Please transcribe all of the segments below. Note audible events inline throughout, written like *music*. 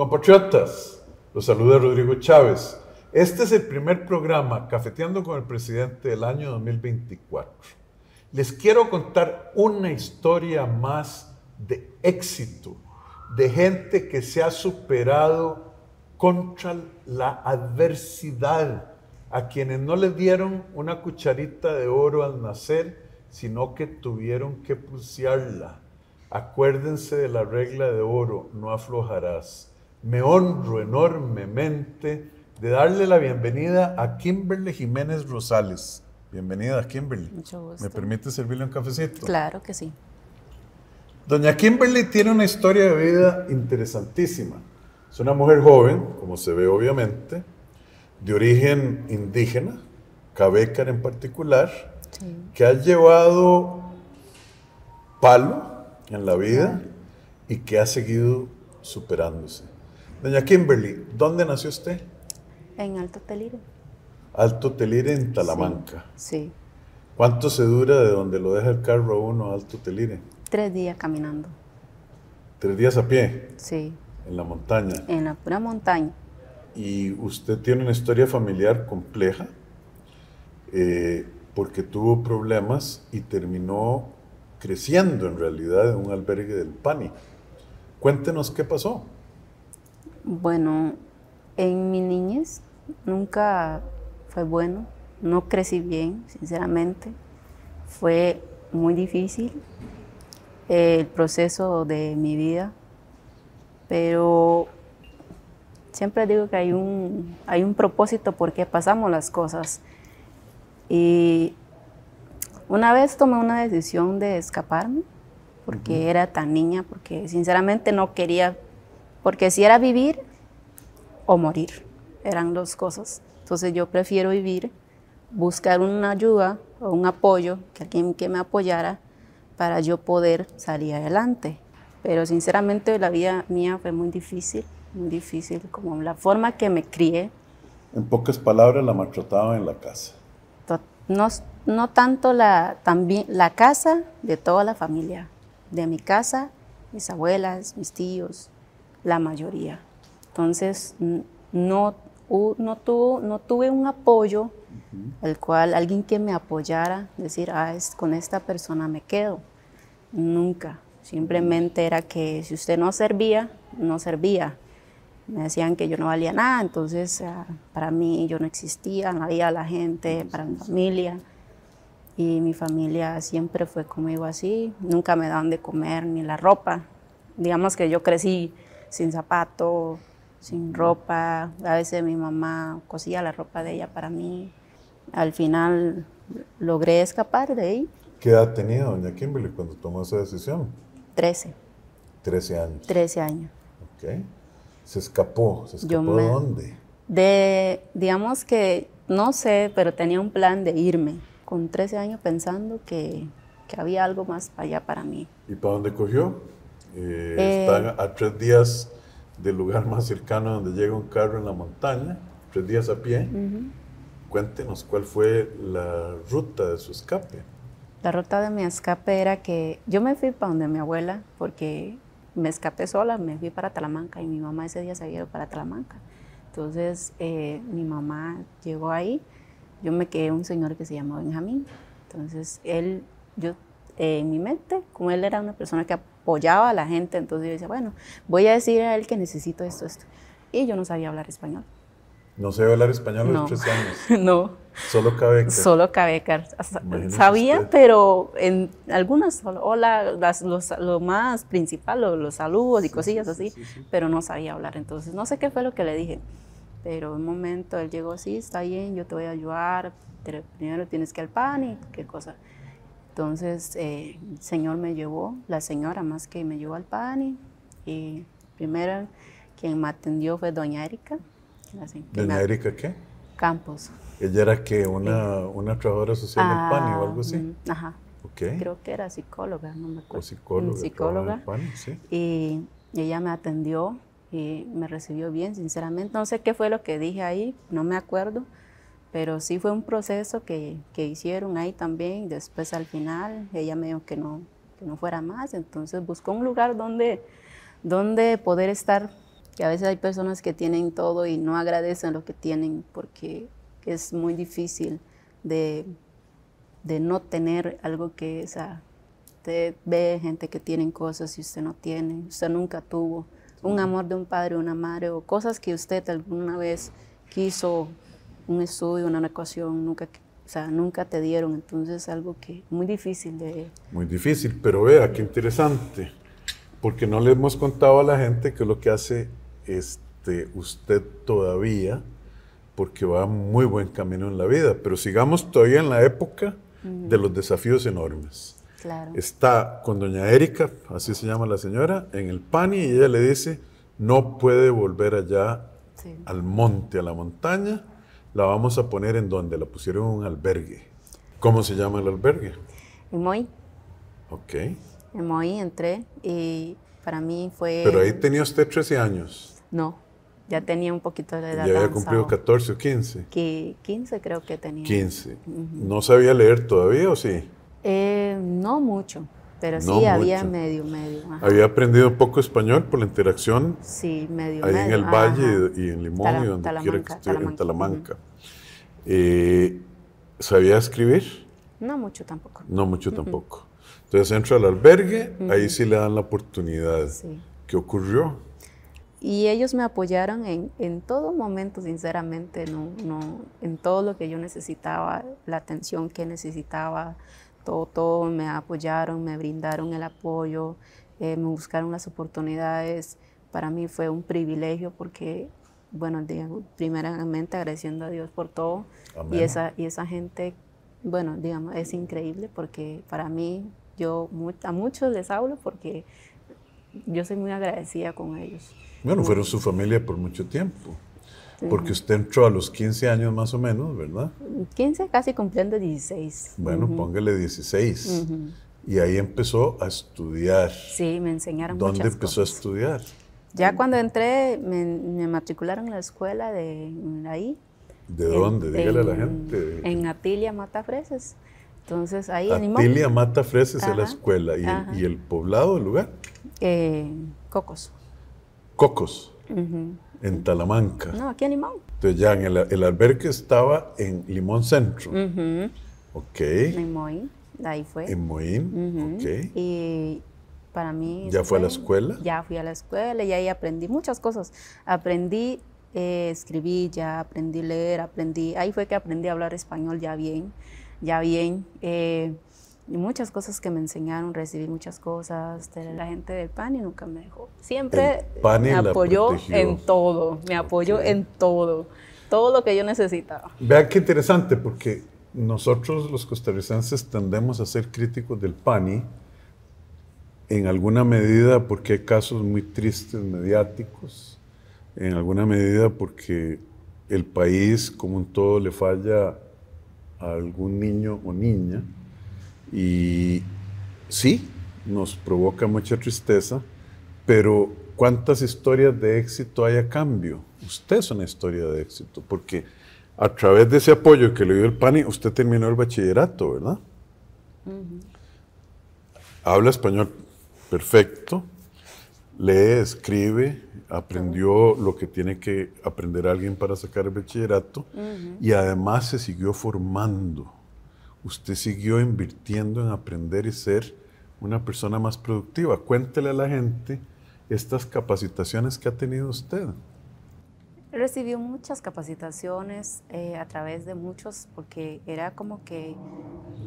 Compatriotas, los saluda Rodrigo Chávez. Este es el primer programa Cafeteando con el Presidente del año 2024. Les quiero contar una historia más de éxito, de gente que se ha superado contra la adversidad, a quienes no les dieron una cucharita de oro al nacer, sino que tuvieron que pulsearla. Acuérdense de la regla de oro, no aflojarás me honro enormemente de darle la bienvenida a Kimberly Jiménez Rosales. Bienvenida, Kimberly. Mucho gusto. ¿Me permite servirle un cafecito? Claro que sí. Doña Kimberly tiene una historia de vida interesantísima. Es una mujer joven, como se ve obviamente, de origen indígena, cabécar en particular, que ha llevado palo en la vida y que ha seguido superándose. Doña Kimberly, ¿dónde nació usted? En Alto Telire. Alto Telire en Talamanca. Sí. ¿Cuánto se dura de donde lo deja el carro a uno a Alto Telire? Tres días caminando. ¿Tres días a pie? Sí. ¿En la montaña? En la pura montaña. Y usted tiene una historia familiar compleja eh, porque tuvo problemas y terminó creciendo en realidad en un albergue del PANI. Cuéntenos qué pasó. Bueno, en mi niñez nunca fue bueno, no crecí bien, sinceramente. Fue muy difícil el proceso de mi vida, pero siempre digo que hay un, hay un propósito por qué pasamos las cosas. Y una vez tomé una decisión de escaparme, porque era tan niña, porque sinceramente no quería porque si era vivir o morir, eran dos cosas. Entonces yo prefiero vivir, buscar una ayuda o un apoyo, que alguien que me apoyara para yo poder salir adelante. Pero sinceramente la vida mía fue muy difícil, muy difícil, como la forma que me crié. En pocas palabras, la maltrataban en la casa. No, no tanto la, también, la casa de toda la familia, de mi casa, mis abuelas, mis tíos, la mayoría. Entonces, no, no, tuvo, no tuve un apoyo, el cual alguien que me apoyara, decir, ah, es, con esta persona me quedo. Nunca. Simplemente era que si usted no servía, no servía. Me decían que yo no valía nada, entonces ah, para mí yo no existía, no había la gente, para mi familia. Y mi familia siempre fue conmigo así, nunca me daban de comer ni la ropa. Digamos que yo crecí sin zapato, sin ropa. A veces mi mamá cosía la ropa de ella para mí. Al final logré escapar de ahí. ¿Qué edad tenía doña Kimberly cuando tomó esa decisión? Trece. Trece años. Trece años. Ok. ¿Se escapó? ¿Se escapó de dónde? De, digamos que, no sé, pero tenía un plan de irme. Con 13 años pensando que, que había algo más allá para mí. ¿Y para dónde cogió? Eh, eh, están a tres días del lugar más cercano donde llega un carro en la montaña, tres días a pie. Cuéntenos cuál fue la ruta de su escape. La ruta de mi escape era que yo me fui para donde mi abuela porque me escapé sola, me fui para Talamanca y mi mamá ese día se había ido para Talamanca. Entonces eh, mi mamá llegó ahí, yo me quedé un señor que se llamaba Benjamín. Entonces él, yo en mi mente, como él era una persona que apoyaba a la gente, entonces yo decía, bueno, voy a decir a él que necesito esto, esto. Y yo no sabía hablar español. ¿No sabía hablar español a los tres años? *laughs* no. ¿Solo Cabecar? Solo Cabecar. Sabía, pero en algunas, hola, lo más principal, los, saludos y cosillas así, pero no sabía hablar. Entonces, no sé qué fue lo que le dije. Pero un momento él llegó, sí, está bien, yo te voy a ayudar, primero tienes que al pan y qué cosa. Entonces eh, el Señor me llevó, la señora más que me llevó al PANI. Y primero quien me atendió fue doña Erika. ¿Doña Erika qué? Campos. ¿Ella era que una, una trabajadora social del PANI o algo así? Mm, ajá. Okay. Creo que era psicóloga, no me acuerdo. O psicóloga. Psicóloga. sí. y, ella me atendió y me recibió bien, sinceramente. No sé qué fue lo que dije ahí, no me acuerdo pero sí fue un proceso que, que, hicieron ahí también. Después al final ella me dijo que no, que no fuera más, entonces buscó un lugar donde, donde poder estar que a veces hay personas que tienen todo y no agradecen lo que tienen porque es muy difícil de, de no tener algo que, o sea, usted ve gente que tienen cosas y usted no tiene, usted nunca tuvo un amor de un padre o una madre o cosas que usted alguna vez quiso, un estudio, una ecuación, nunca, o sea, nunca te dieron. Entonces es algo que muy difícil de... Muy difícil, pero vea, qué interesante, porque no le hemos contado a la gente qué es lo que hace este, usted todavía, porque va muy buen camino en la vida, pero sigamos todavía en la época de los desafíos enormes. Está con doña Erika, así se llama la señora, en el PANI y ella le dice, no puede volver allá al monte, a la montaña, la vamos a poner en donde, la pusieron en un albergue. ¿Cómo se llama el albergue? En Moy. Ok. En Moy entré y para mí fue... Pero ahí tenía usted 13 años. No, ya tenía un poquito de edad. Ya había cumplido 14 o 15. Que 15 creo que tenía. 15. ¿No sabía leer todavía o sí? Eh, no mucho, pero sí había medio, medio. Había aprendido poco español por la interacción. Sí, medio. Ahí en el Valle y en Limón y donde quiera que esté, en Talamanca. Eh, ¿Sabía escribir? No mucho tampoco. No mucho tampoco. Entonces entra al albergue, ahí sí le dan la oportunidad. ¿Qué ocurrió? Y ellos me apoyaron en, en todo momento, sinceramente, no, no, en todo lo que yo necesitaba, la atención que necesitaba, todo, todo me apoyaron, me brindaron el apoyo, eh, me buscaron las oportunidades. Para mí fue un privilegio porque, bueno, digamos, primeramente agradeciendo a Dios por todo. Y esa, y esa gente, bueno, digamos, es increíble porque para mí, yo a muchos les hablo porque yo soy muy agradecida con ellos. Bueno, fueron su familia por mucho tiempo. Porque usted entró a los 15 años más o menos, ¿verdad? 15, casi cumpliendo 16. Bueno, póngale 16. Y ahí empezó a estudiar. Sí, me enseñaron ¿Dónde empezó a estudiar? Ya cuando entré, me, matricularon en la escuela de ahí. ¿De dónde? Dígale a la gente. En Atilia Matafreses. Entonces ahí en Atilia Matafreses es la escuela. ¿Y el, poblado, el lugar? Eh, Cocos. Cocos en Talamanca. No, aquí en Limón. Entonces ya en el, el albergue estaba en Limón Centro. Ok. En Moín, ahí fue. En Moín, ok. Y para mí... ¿Ya fue a la escuela? Ya fui a la escuela y ahí aprendí muchas cosas. Aprendí, eh, escribí ya, aprendí a leer, aprendí... Ahí fue que aprendí a hablar español ya bien, ya bien. Eh, y muchas cosas que me enseñaron, recibí muchas cosas de la gente del PAN y nunca me dejó. Siempre me apoyó en todo, me apoyó en todo, todo lo que yo necesitaba. Vean qué interesante, porque nosotros los costarricenses tendemos a ser críticos del PANI en alguna medida porque hay casos muy tristes mediáticos, en alguna medida porque el país como un todo le falla a algún niño o niña y sí, nos provoca mucha tristeza, pero ¿cuántas historias de éxito hay a cambio? Usted es una historia de éxito, porque a través de ese apoyo que le dio el PANI, usted terminó el bachillerato, ¿verdad? Habla español perfecto, lee, escribe, aprendió lo que tiene que aprender alguien para sacar el bachillerato y además se siguió formando usted siguió invirtiendo en aprender y ser una persona más productiva. Cuéntele a la gente estas capacitaciones que ha tenido usted. Recibió muchas capacitaciones eh, a través de muchos, porque era como que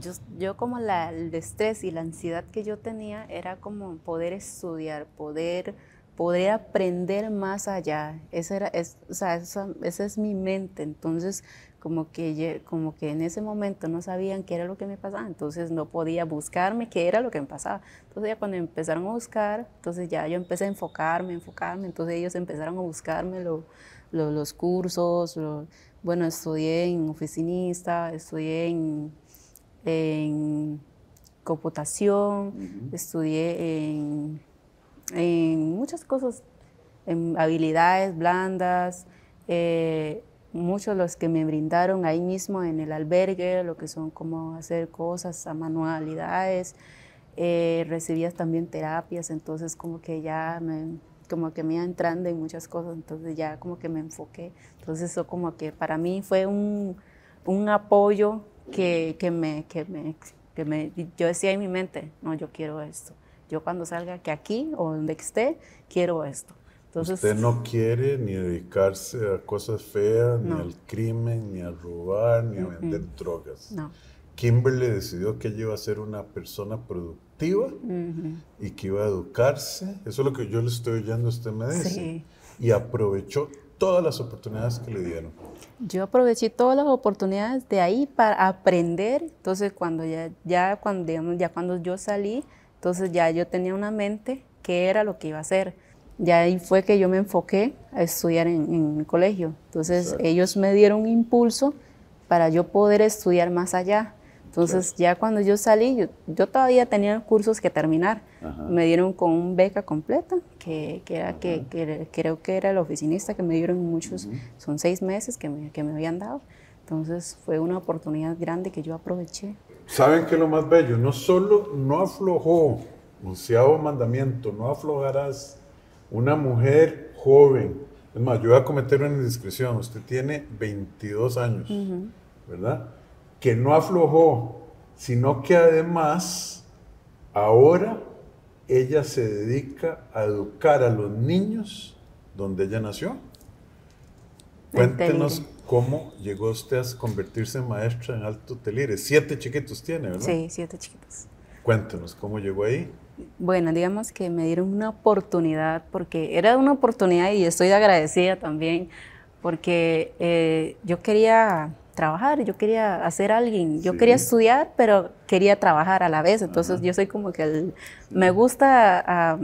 yo, yo como la, el estrés y la ansiedad que yo tenía era como poder estudiar, poder, poder aprender más allá. Esa, era, es, o sea, esa, esa es mi mente. Entonces, como que, como que en ese momento no sabían qué era lo que me pasaba, entonces no podía buscarme qué era lo que me pasaba. Entonces ya cuando empezaron a buscar, entonces ya yo empecé a enfocarme, enfocarme, entonces ellos empezaron a buscarme los cursos, bueno, estudié en oficinista, estudié en, en computación, estudié en, en, muchas cosas, en habilidades blandas, eh, muchos los que me brindaron ahí mismo en el albergue, lo que son como hacer cosas, a manualidades, eh, recibías también terapias, entonces como que ya me, como que me iba entrando en muchas cosas, entonces ya como que me enfoqué. Entonces eso como que para mí fue un, un apoyo que, que, me, que, me, que me, yo decía en mi mente, no, yo quiero esto. Yo cuando salga que aquí o donde esté, quiero esto. Entonces, Usted no quiere ni dedicarse a cosas feas, ni al crimen, ni a robar, ni a vender drogas. No. Kimberly decidió que ella iba a ser una persona productiva y que iba a educarse. Eso es lo que yo le estoy oyendo, usted me dice. Sí. Y aprovechó todas las oportunidades que le dieron. Yo aproveché todas las oportunidades de ahí para aprender. Entonces, cuando ya, ya, cuando, digamos, ya cuando yo salí, entonces ya yo tenía una mente que era lo que iba a hacer. Ya ahí fue que yo me enfoqué a estudiar en, en el colegio. Entonces, Exacto. ellos me dieron un impulso para yo poder estudiar más allá. Entonces, ya cuando yo salí, yo, yo todavía tenía cursos que terminar. Ajá. Me dieron con un beca completa, que, que era que, creo que era el oficinista que me dieron muchos, son seis meses que me, que me habían dado. Entonces, fue una oportunidad grande que yo aproveché. ¿Saben qué es lo más bello? No solo no aflojó, onceavo mandamiento, no aflojarás. Una mujer joven, es más, yo voy a cometer una indiscreción, usted tiene 22 años, ¿verdad? Que no aflojó, sino que además ahora ella se dedica a educar a los niños donde ella nació. Cuéntenos cómo llegó usted a convertirse en maestra en Alto Telire. Siete chiquitos tiene, ¿verdad? Sí, siete chiquitos. Cuéntenos cómo llegó ahí. Bueno, digamos que me dieron una oportunidad, porque era una oportunidad y estoy agradecida también, porque eh, yo quería trabajar, yo quería hacer alguien, yo Sí. quería estudiar, pero quería trabajar a la vez. Entonces yo soy como que el- me gusta, ah,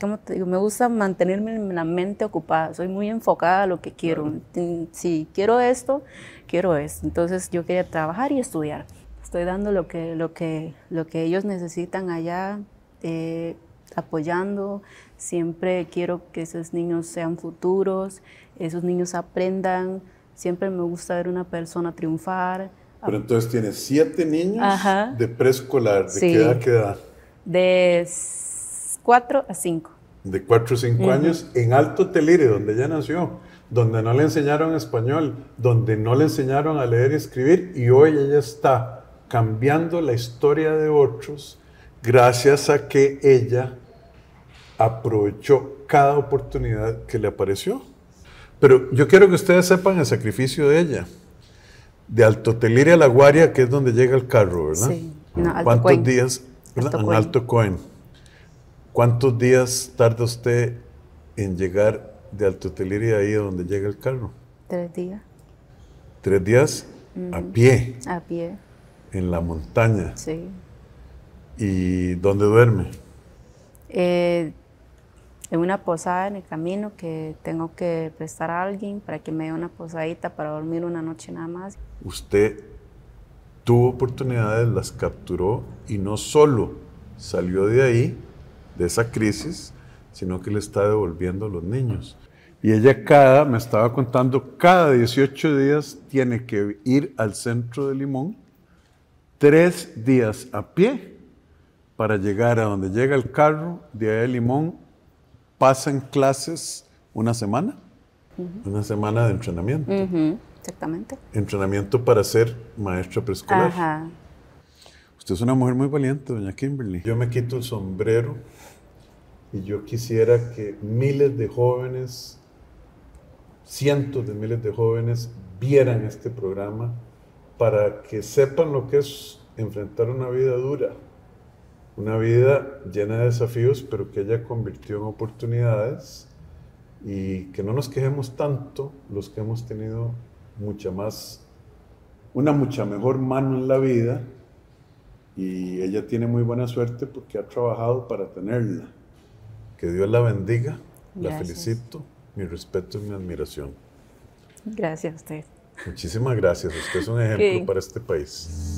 ¿cómo te digo? Me gusta mantenerme en la mente ocupada. Soy muy enfocada a lo que quiero. Mm, Si quiero esto, quiero esto. Entonces yo quería trabajar y estudiar. Estoy dando lo que, lo que, lo que ellos necesitan allá, eh, apoyando. Siempre quiero que esos niños sean futuros, esos niños aprendan. Siempre me gusta ver una persona triunfar. Pero entonces tiene siete niños Ajá. de preescolar. ¿De Sí. qué edad, qué edad? De 4 a 5. De 4 o 5 años en Alto Telire, donde ella nació, donde no le enseñaron español, donde no le enseñaron a leer y escribir, y hoy ella está cambiando la historia de otros gracias a que ella aprovechó cada oportunidad que le apareció. Pero yo quiero que ustedes sepan el sacrificio de ella. De Alto Telire a La Guaria, que es donde llega el carro, ¿verdad? Sí, no, Alto ¿Cuántos Coen. días? Alto en. Alto Coen. ¿Cuántos días tarda usted en llegar de Alto Telire ahí a donde llega el carro? Tres días Tres días a pie, a pie. en la montaña. Sí. ¿Y dónde duerme? Eh, en una posada en el camino que tengo que prestar a alguien para que me dé una posadita para dormir una noche nada más. Usted tuvo oportunidades, las capturó y no solo salió de ahí, de esa crisis, sino que le está devolviendo a los niños. Y ella cada, me estaba contando, cada 18 días tiene que ir al centro de Limón, tres días a pie para llegar a donde llega el carro, de ahí Limón, pasan clases una semana, una semana de entrenamiento, exactamente. entrenamiento para ser maestra preescolar. Ajá. Usted es una mujer muy valiente, doña Kimberly. Yo me quito el sombrero y yo quisiera que miles de jóvenes, cientos de miles de jóvenes, vieran este programa para que sepan lo que es enfrentar una vida dura, una vida llena de desafíos, pero que ella convirtió en oportunidades y que no nos quejemos tanto los que hemos tenido mucha más, una mucha mejor mano en la vida y ella tiene muy buena suerte porque ha trabajado para tenerla. Que Dios la bendiga, la felicito, mi respeto y mi admiración. Gracias a usted. Muchísimas gracias, usted es un ejemplo para este país.